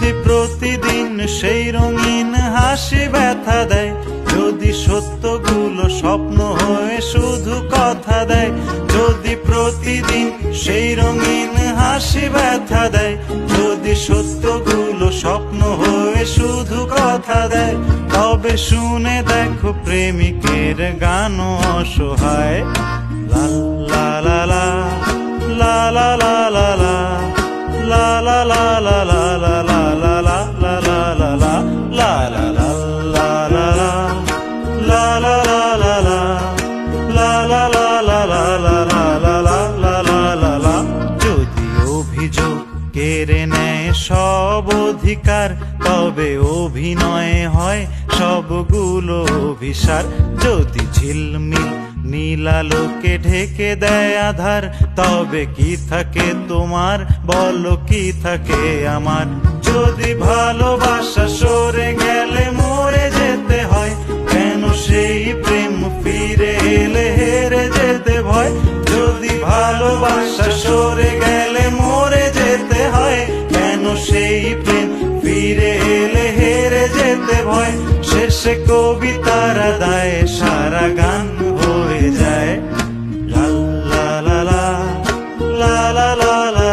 যদি প্রতিদিন সেই রঙিন হাসি ব্যথা দেয় যদি সত্যগুলো স্বপ্ন হয়ে শুধু কথা দেয় যদি প্রতিদিন সেই রঙিন হাসি ব্যথা দেয় যদি সত্যগুলো স্বপ্ন হয়ে শুধু কথা দেয় তবে শুনে দেখো প্রেমিকের গান অসহায় লা লা লা লা লা লা লা লা লা লা লা কেড়ে নেয় সব অধিকার, তবে অভিনয়ে হয় সবগুলো অভিসার। যদি ঝিলমিল নীলালোকে ঢেকে দেয় আধার, তবে কি থাকে তোমার? বলো কি থাকে আমার? যদি ভালোবাসা সরে গেলে মরে যেতে হয়, কেন সেই প্রেম ফিরে এলে হেরে যেতে ভয়? যদি ভালোবাসা সরে গেলে ময় শেষে কবিতারা দায় সারা গান হয়ে যায়। লা লা লা লা লা লা লা।